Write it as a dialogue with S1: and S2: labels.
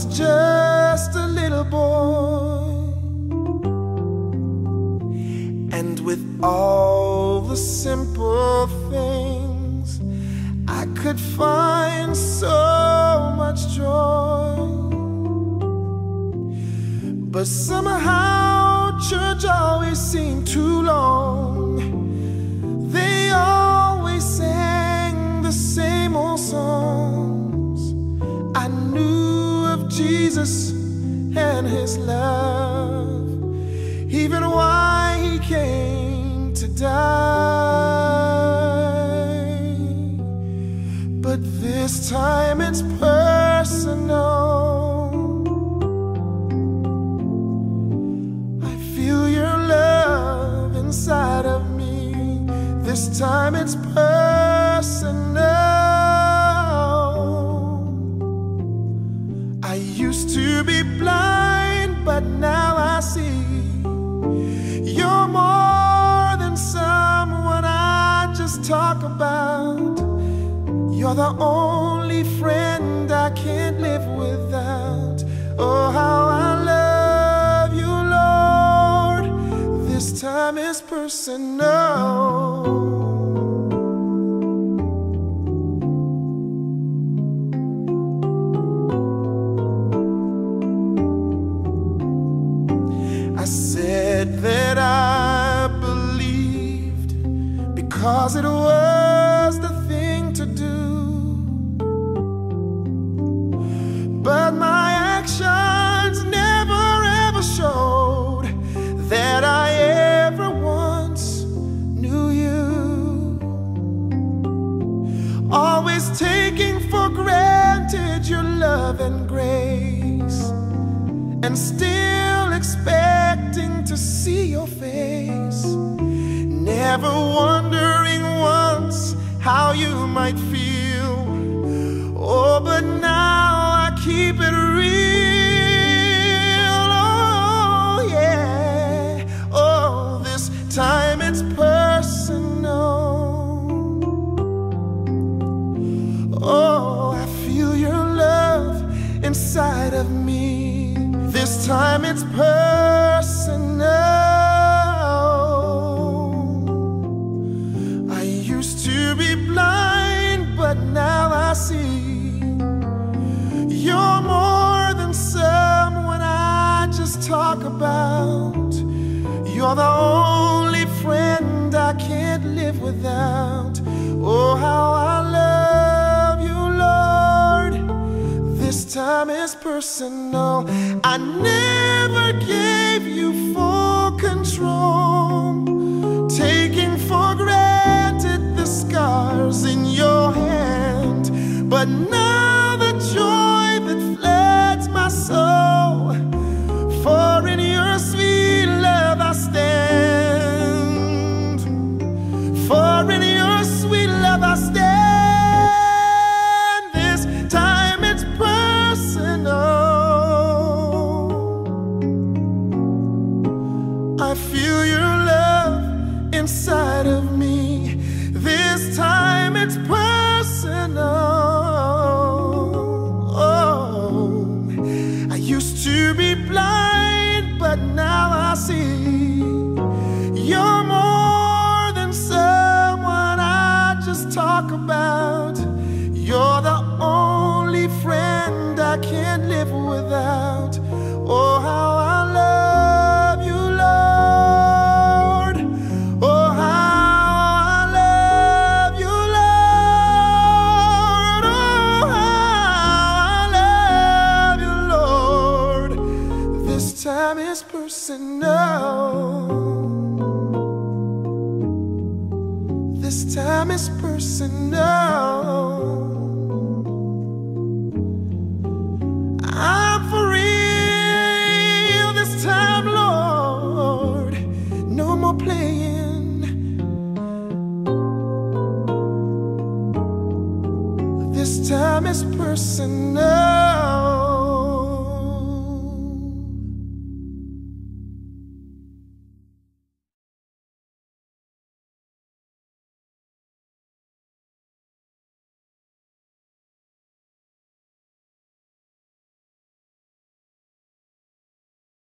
S1: just a little boy. And with all the simple things, I could find so much joy. But somehow, church always seemed too long. Jesus and his love, even why he came to die. But this time it's personal. I feel your love inside of me. This time it's personal. You're the only friend I can't live without. Oh, how I love you, Lord. This time is personal. I said that I believed because it was love and grace and still expecting to see your face. Never wondering once how you might feel. Oh, but now I keep it inside of me. This time it's personal. I used to be blind, but now I see. You're more than someone I just talk about. Time is personal. I never gave you full control, taking for granted the scars in your hand. But now time is personal. I'm for real this time, Lord. No more playing. This time is personal.